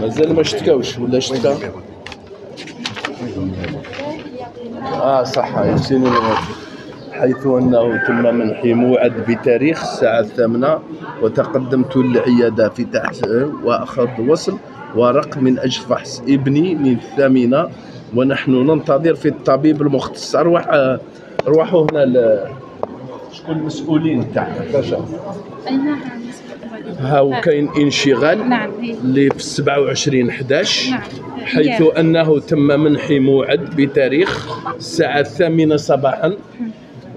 مازال ما شتكاوش ولا شتكا آه صح الغربي حيث أنه تم منحي موعد بتاريخ الساعة الثامنة وتقدمت للعياده في تحت واخذت وصل ورق من أجل فحص ابني من الثامنة ونحن ننتظر في الطبيب المختص أروح روحوا هنا. شكون المسؤولين أي نعم هاو كاين انشغال نعم هي. اللي في 27 11 نعم حيث إياه. أنه تم منحي موعد بتاريخ الساعة الثامنة صباحا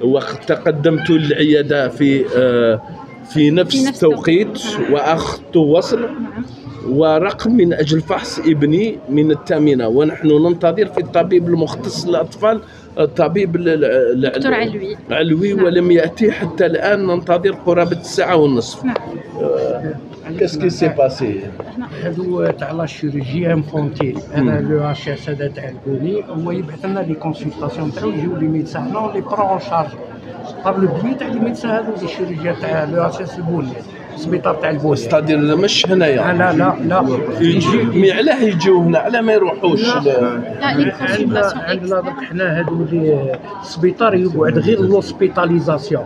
وقد تقدمت للعياده في آه، في نفس التوقيت التوقيت. وأخذت وصل نعم. ورقم من أجل فحص ابني من الثامنه ونحن ننتظر في الطبيب المختص للأطفال الطبيب ال- ال- دكتور علوي. علوي نعم. ولم يأتي حتى الآن. ننتظر قرابة الساعة والنصف. نعم. qu'est-ce qui s'est passé هادو تاع la chirurgie infantile. هذا l'EHS هذا تاع البوني هو يبعث لنا les consultations تاعو يجيو les médecins. les prennent en charge بي تاع les médecins هادو les chirurgiens تاع l'EHS البوني السبيطار تاع البوني c'est-à-dire مش هنايا. لا لا لا يجي mais علاه يجيو هنا علاه ما يروحوش. لا لي عندنا درك حنا هادو اللي السبيطار يقعد غير l'hospitalisation.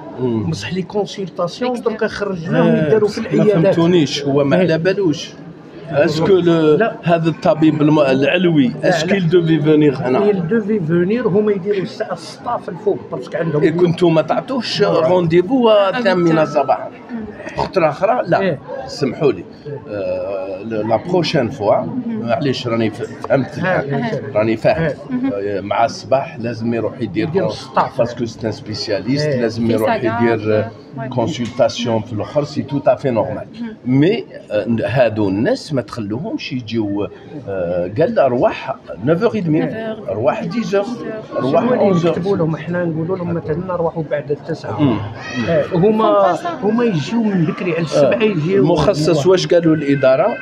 بصح les consultations درك خرجناهم يداروا في ما العيادات. فهمتونيش. هو ما على بالوش. est-ce que. هذا الطبيب العلوي est-ce que il devait venir هنا il devait venir هما يديروا الساعة 6 في الفوق parce que عندهم كنتو ما تعطوش rendez-vous الثامنة صباحا اخترى أخرى لا. سمحوا لي. آه، la prochaine fois معليش راني فهمت. راني فاهم. آه، مع الصباح لازم يروح يدير. parce que c'est un spécialiste. لازم يروح يدير. consultation في الأخر c'est tout à fait normal mais آه، هادو الناس ما تخلوهمش يجيو آه، قال أرواح 9h30 أرواح 10h أرواح شنو اللي 11h نكتبوا لهم إحنا نقولوا لهم مثلا نروحوا بعد التسعة. آه، هما هما يجيو من بكري على السبعه يجيو المخصص واش قالوا الإدارة؟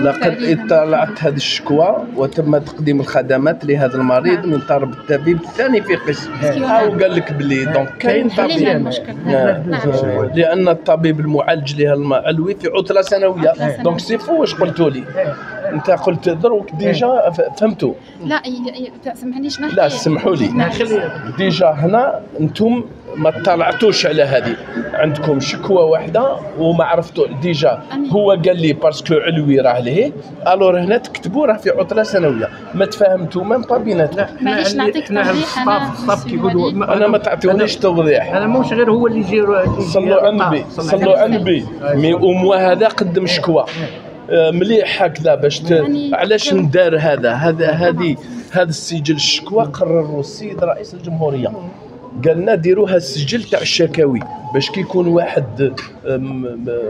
لقد. اطلعت هذه الشكوى وتم تقديم الخدمات لهذا المريض. من طرف الطبيب الثاني في قسم. أو قال لك بلي donc كاين طبيب. نعم. نعم. لأن الطبيب المعالج لها المعلوي في عطلة سنوية. donc c'est faux واش قلتوا لي انت قلت دروك déjà ف- فهمتوا لا سامحني شنو لا سمحوا لي. déjà هنا أنتم ما اطلعتوش على هذه. عندكم شكوى واحدة وما عرفتوا déjà هو قال لي parce que علوي راه ليه. alors هنا تكتبوا راه في عطلة سنوية. ما تفاهمتوا même pas بيناتكم معليش نعطيك توضيح، كيقولوا. أنا ما تعطيونيش توضيح. أنا مش غير هو اللي يجي صلوا على النبي. صلوا على النبي. mais هذا قدم شكوى. آه، مليح هكذا باش ت... يعني علاش ندار هذا؟ هذا هذه هذا السجل الشكوى قرره السيد رئيس الجمهورية. قالنا ديروها السجل تاع الشكاوي باش كي يكون واحد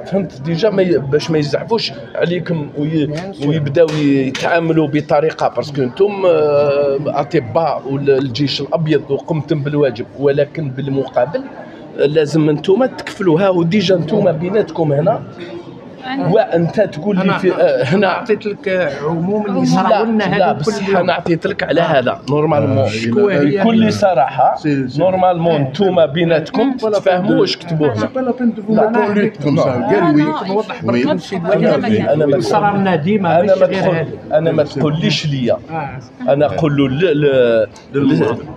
فهمت؟ déjà ما باش ما يزعفوش عليكم oui ويبداو يتعاملوا بطريقة. parce que أنتم آه، أطباء والجيش الأبيض وقمتم بالواجب ولكن بالمقابل لازم أنتم تكفلوها و déjà أنتم بيناتكم هنا وأنت تقول لي في آه، هنا. عطيت لك عموم اللي لا صراو لنا لا هذا بصح كل أنا عطيت لك على هذا. normalement الشكوى هي بكل صراحة c'est- c'est- normalement انتوما بيناتكم. تفهموا واش كتبوا لا، ça. لا، قال oui. نوضح. أنا ما صرا لنا ديما أنا ما. أنا ما تقوليش ليا. آه. أنا نقول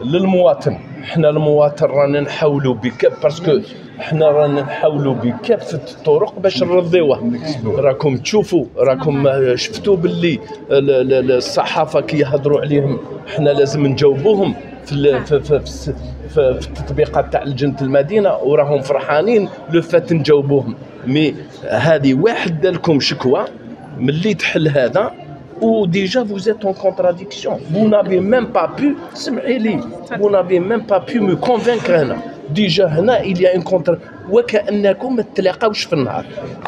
للمواطن. حنا المواطن رانا نحاولوا بك parce que حنا رانا نحاولوا بكافه الطرق باش نرضيوه. راكم تشوفوا راكم شفتوا باللي ال- ال- ال- الصحافة كي يهضروا عليهم حنا لازم نجاوبوهم في في, في, في, في التطبيقات تاع لجنة المدينة وراهم فرحانين لو فات نجاوبوهم. mais هذه واحد دالكم شكوى ملي تحل هذا ou déjà vous êtes en contradiction. Vous n'avez même pas pu, vous n'avez même pas pu me convaincre. déjà هنا il y a une contre وكانكم ما تلاقاوش في النهار.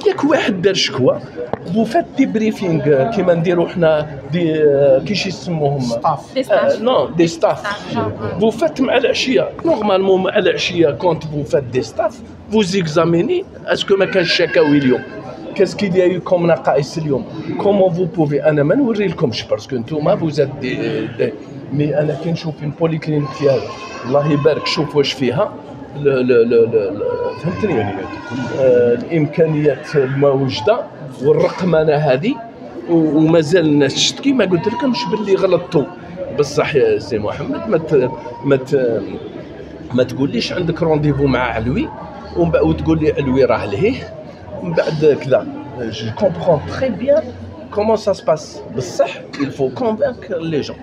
ياك واحد دار شكوى vous faites des briefings كيما نديروا حنا des كيش يسموهم staff. Non des staffs vous faites مع العشية normalement مع العشية quand vous faites des staffs vous examinez est-ce que ما كانش شكاوي اليوم qu'est-ce qui لكم نقائص اليوم comment vous pouvez أنا ما نوريلكمش parce que نتوما vous êtes des, des mais أنا كي نشوف polyclinique فيها الله يبارك شوف واش فيها فهمتني آه الامكانيات الموجوده والرقمنه هذه ومازال الناس تشتكي ما قلت لكمش باللي غلطتوا بصح سي محمد ما ما ما تقوليش عندك رونديفو مع علوي وتقول لي علوي راه لهيه Bah, je comprends très bien comment ça se passe. Ça, Il faut convaincre les gens.